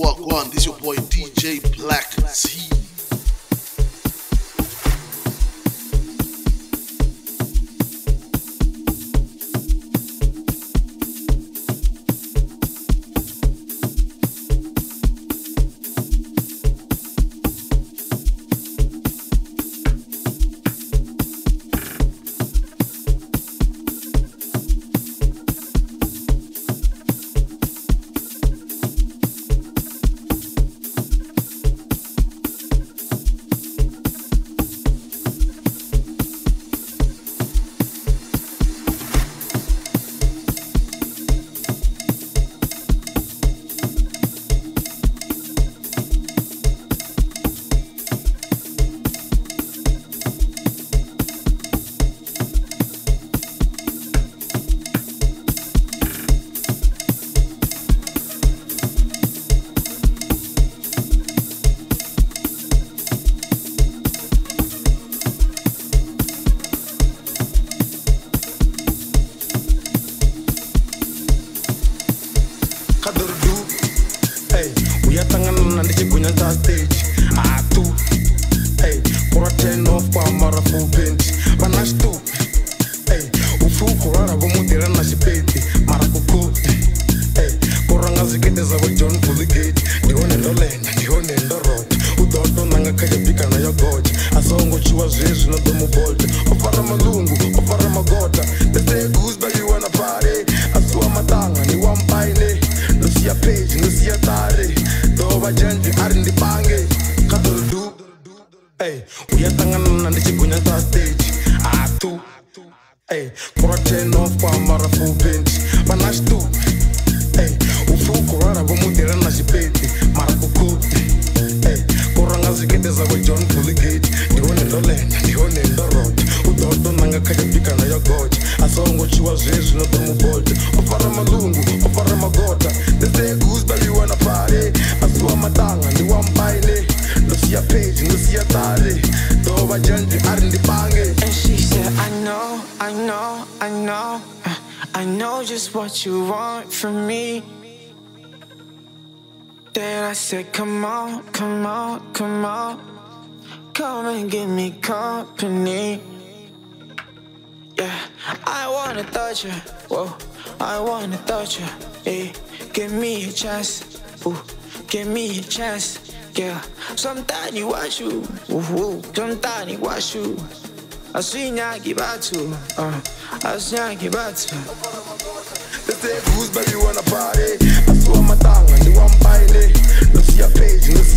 work one. This your boy DJ Black Z. kuna ndichigonya ta stage hatu hey, kura 10 of kwamara full band vana xitupi hey, upfi ukurara vomudhela na xipedi mara kukuti hey, kuranga zikende zavo john bulligate ndione ndoland ndione ndorot udotonanga kayabikana yo goja asongochiwa zvezvi na domobolt ufara malungu ufara magoda ndi ari ndi bange kadurudu uya tangana na ndi chigonya ta stage atu kurateno kwambara fupendi vana xitu upfu kurwara vomudela na xipendi mara kukuti kurhanga zikete za ku john bulligate ndionendolene ndionendorot udoto nanga khaya pikana ya goja asongochiwa zezwi no tomubota kupfala malungu tali ndi And she said, I know, I know, I know I know just what you want from me Then I said, come on, come on, come on Come and give me company Yeah, I wanna touch you, whoa I wanna touch you, eh Give me a chance, ooh give me a chance. Yeah, sometimes you watch you, woo sometimes you watch you. I see ya give out to, uh, I see ya give out to. They say, who's baby wanna party? I saw my tongue and they want pilot. Look your page,